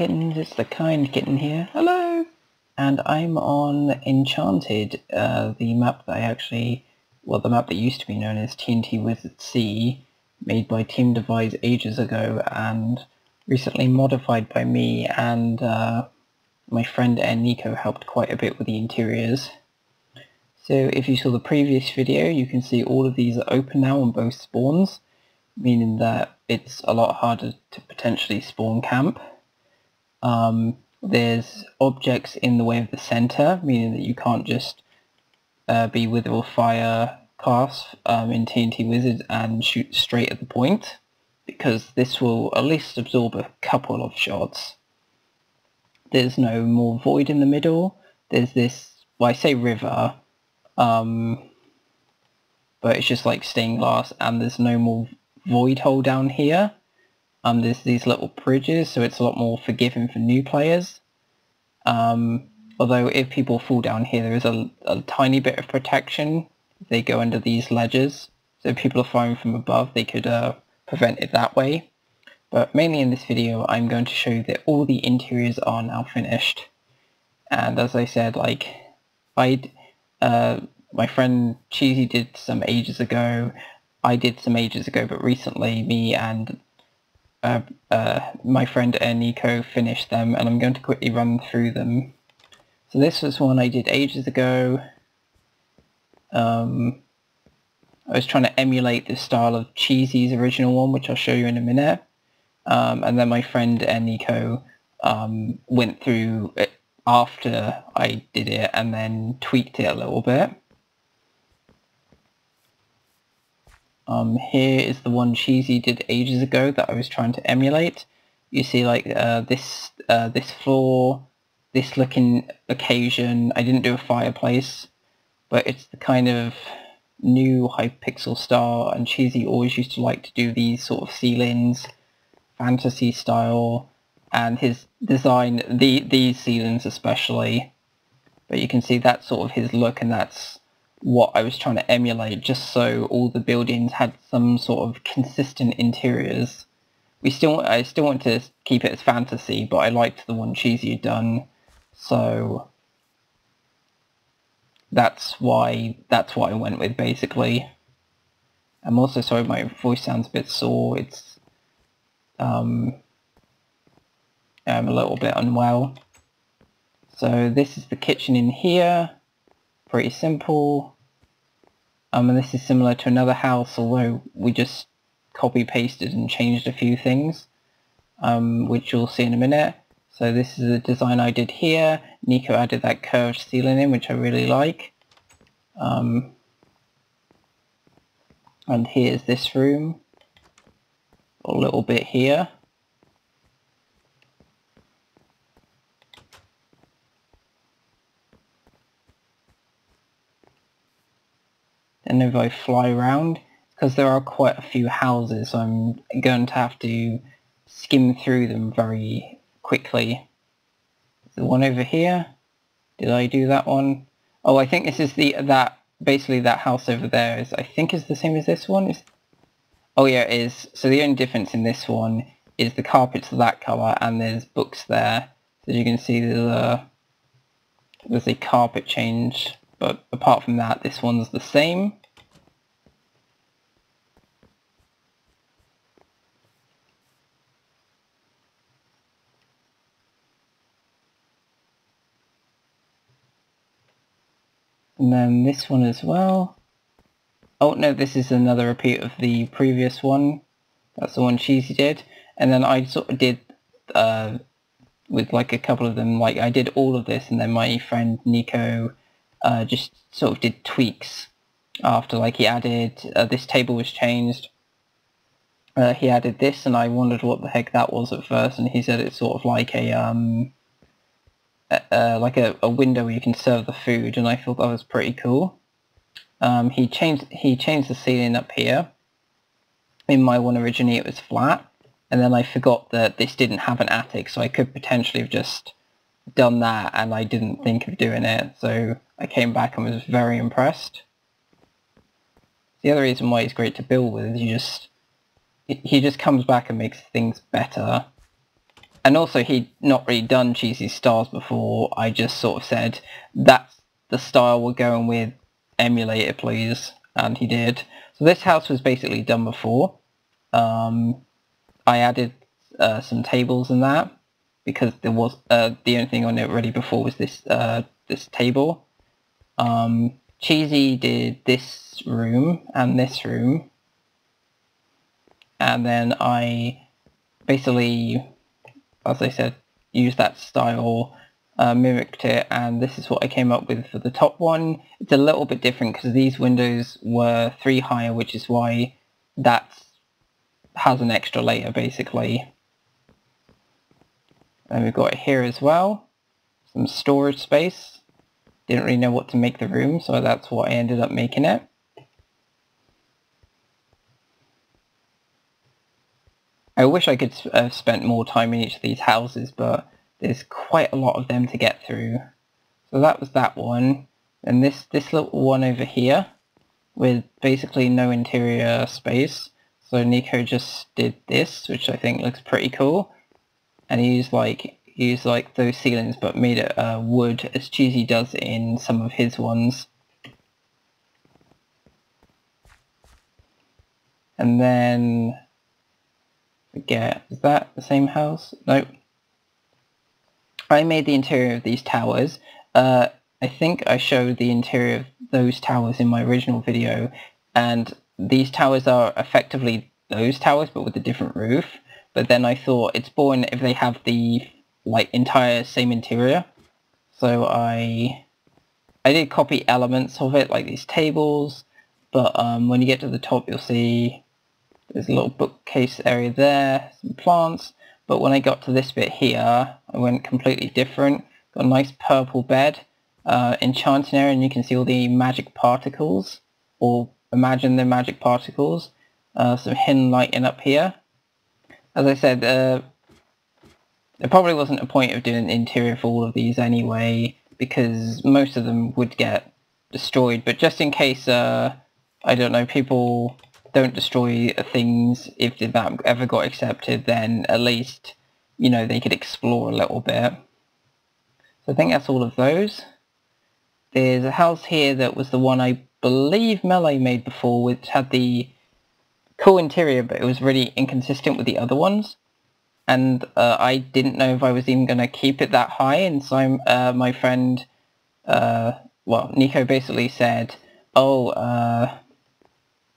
it's the kind kitten here. Hello! And I'm on Enchanted, uh, the map that I actually, well, the map that used to be known as TNT Wizard C, made by Team Devise ages ago and recently modified by me and uh, my friend Air Nico helped quite a bit with the interiors. So if you saw the previous video, you can see all of these are open now on both spawns, meaning that it's a lot harder to potentially spawn camp. Um, there's objects in the way of the center, meaning that you can't just uh, be with or fire class um, in TNT Wizard and shoot straight at the point, because this will at least absorb a couple of shots. There's no more void in the middle. There's this, well I say river, um, but it's just like stained glass and there's no more void hole down here. Um, there's these little bridges so it's a lot more forgiving for new players. Um, although if people fall down here there is a, a tiny bit of protection they go under these ledges. So people are firing from above they could uh, prevent it that way. But mainly in this video I'm going to show you that all the interiors are now finished. And as I said, like, I'd uh, my friend Cheesy did some ages ago. I did some ages ago, but recently me and uh, uh, my friend Nico finished them, and I'm going to quickly run through them. So this was one I did ages ago. Um, I was trying to emulate the style of Cheesy's original one, which I'll show you in a minute. Um, and then my friend Nico um, went through it after I did it and then tweaked it a little bit. Um, here is the one Cheesy did ages ago that I was trying to emulate. You see like uh, this uh, this floor, this looking occasion. I didn't do a fireplace, but it's the kind of new Hypixel style and Cheesy always used to like to do these sort of ceilings, fantasy style and his design, the these ceilings especially. But you can see that's sort of his look and that's what I was trying to emulate just so all the buildings had some sort of consistent interiors. We still, I still want to keep it as fantasy, but I liked the one Cheesy had done, so that's why that's what I went with basically. I'm also sorry my voice sounds a bit sore. It's um, I'm a little bit unwell. So this is the kitchen in here. Pretty simple. Um, and this is similar to another house, although we just copy pasted and changed a few things, um, which you'll see in a minute. So this is the design I did here. Nico added that curved ceiling in, which I really like. Um, and here's this room. A little bit here. And if I fly around, because there are quite a few houses, so I'm going to have to skim through them very quickly. The one over here, did I do that one? Oh, I think this is the, that, basically that house over there is, I think is the same as this one. Oh yeah, it is. So the only difference in this one is the carpet's that colour and there's books there. So you can see a, there's a carpet change, but apart from that, this one's the same. And then this one as well. Oh no, this is another repeat of the previous one. That's the one Cheesy did. And then I sort of did, uh, with like a couple of them, like I did all of this and then my friend Nico uh, just sort of did tweaks after like he added, uh, this table was changed. Uh, he added this and I wondered what the heck that was at first and he said it's sort of like a, um, uh, like a, a window where you can serve the food, and I thought that was pretty cool. Um, he changed he changed the ceiling up here. In my one originally it was flat, and then I forgot that this didn't have an attic, so I could potentially have just done that, and I didn't think of doing it, so I came back and was very impressed. The other reason why he's great to build with is you just he just comes back and makes things better and also he'd not really done cheesy styles before. I just sort of said, that's the style we're going with, emulate it please, and he did. So this house was basically done before. Um, I added uh, some tables in that because there was uh, the only thing on it ready before was this uh, this table. Um, Cheesy did this room and this room, and then I basically, as I said, used that style, uh, mimicked it, and this is what I came up with for the top one. It's a little bit different because these windows were three higher, which is why that has an extra layer basically. And we've got it here as well, some storage space. Didn't really know what to make the room, so that's what I ended up making it. I wish I could have uh, spent more time in each of these houses, but there's quite a lot of them to get through. So that was that one. And this, this little one over here, with basically no interior space. So Nico just did this, which I think looks pretty cool and he used like he like those ceilings but made it uh, wood as Cheesy does in some of his ones. And then forget is that the same house? Nope. I made the interior of these towers. Uh, I think I showed the interior of those towers in my original video and these towers are effectively those towers but with a different roof but then I thought it's boring if they have the like entire same interior. So I I did copy elements of it like these tables, but um, when you get to the top you'll see there's a little bookcase area there, some plants, but when I got to this bit here I went completely different. Got a nice purple bed, uh, enchanting area and you can see all the magic particles, or imagine the magic particles. Uh, some hidden lighting up here as I said, uh, there probably wasn't a point of doing interior for all of these anyway, because most of them would get destroyed. But just in case, uh, I don't know, people don't destroy things if that ever got accepted, then at least, you know, they could explore a little bit. So I think that's all of those. There's a house here that was the one I believe Melee made before, which had the cool interior, but it was really inconsistent with the other ones. And uh, I didn't know if I was even going to keep it that high. And so uh, my friend, uh, well, Nico basically said, oh, uh,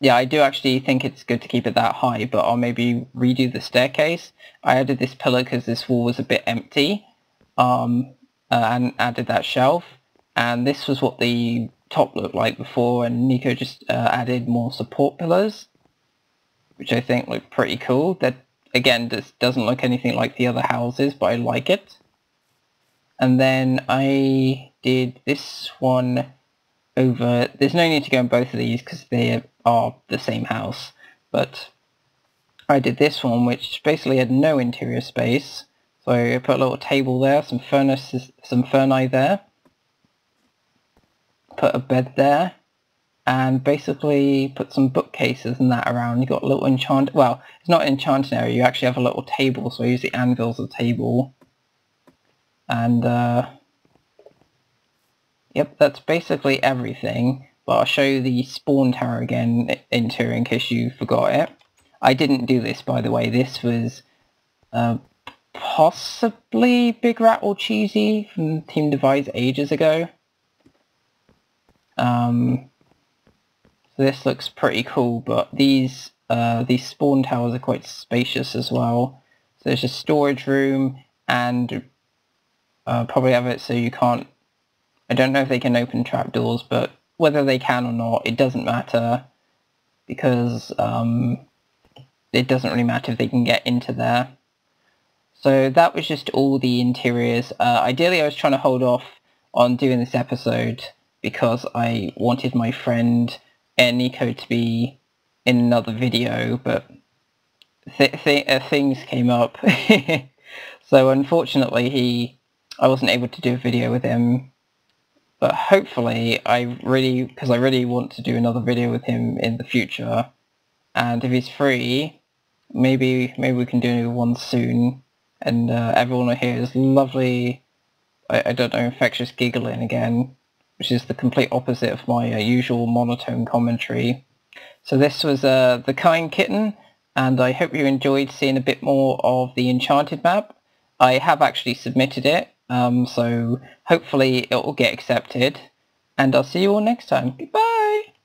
yeah, I do actually think it's good to keep it that high, but I'll maybe redo the staircase. I added this pillar because this wall was a bit empty um, uh, and added that shelf. And this was what the top looked like before, and Nico just uh, added more support pillars which I think look pretty cool. That again just doesn't look anything like the other houses, but I like it. And then I did this one over, there's no need to go in both of these because they are the same house, but I did this one which basically had no interior space. So I put a little table there, some furnaces, some ferni there, put a bed there, and basically put some bookcases and that around. You got a little enchant. Well, it's not an enchanting area. You actually have a little table, so I use the anvil as a table. And uh, yep, that's basically everything. But I'll show you the spawn tower again interior in case you forgot it. I didn't do this, by the way. This was uh, possibly Big Rat or Cheesy from Team Devise ages ago. Um, this looks pretty cool, but these uh, these spawn towers are quite spacious as well. So there's a storage room and uh, probably have it so you can't... I don't know if they can open trapdoors, but whether they can or not, it doesn't matter because um, it doesn't really matter if they can get into there. So that was just all the interiors. Uh, ideally, I was trying to hold off on doing this episode because I wanted my friend Air Nico to be in another video, but th th uh, things came up. so unfortunately, he I wasn't able to do a video with him. But hopefully, I really, because I really want to do another video with him in the future. And if he's free, maybe maybe we can do one soon. and uh, everyone here is lovely, I, I, don't know, infectious giggling again, which is the complete opposite of my uh, usual monotone commentary. So this was uh, The Kind Kitten, and I hope you enjoyed seeing a bit more of the Enchanted map. I have actually submitted it, um, so hopefully it will get accepted, and I'll see you all next time. Goodbye!